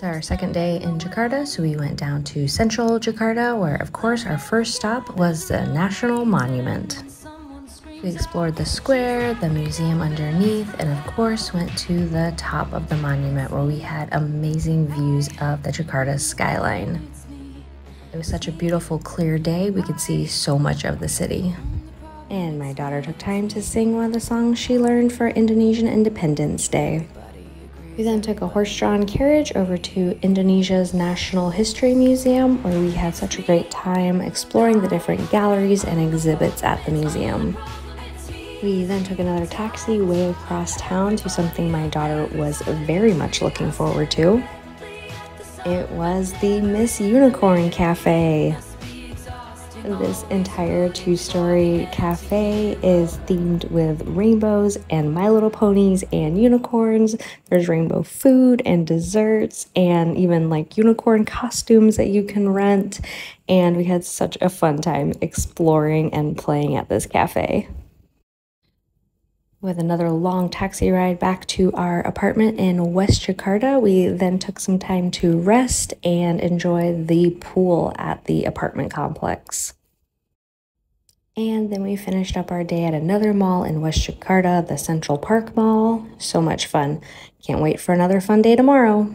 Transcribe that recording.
It's our second day in Jakarta, so we went down to central Jakarta, where, of course, our first stop was the National Monument. We explored the square, the museum underneath, and of course, went to the top of the monument where we had amazing views of the Jakarta skyline. It was such a beautiful, clear day, we could see so much of the city. And my daughter took time to sing one of the songs she learned for Indonesian Independence Day. We then took a horse drawn carriage over to Indonesia's National History Museum, where we had such a great time exploring the different galleries and exhibits at the museum. We then took another taxi way across town to something my daughter was very much looking forward to. It was the Miss Unicorn Cafe. This entire two story cafe is themed with rainbows and My Little Ponies and unicorns. There's rainbow food and desserts, and even like unicorn costumes that you can rent. And we had such a fun time exploring and playing at this cafe. With another long taxi ride back to our apartment in West Jakarta, we then took some time to rest and enjoy the pool at the apartment complex. And then we finished up our day at another mall in West Jakarta, the Central Park Mall. So much fun. Can't wait for another fun day tomorrow.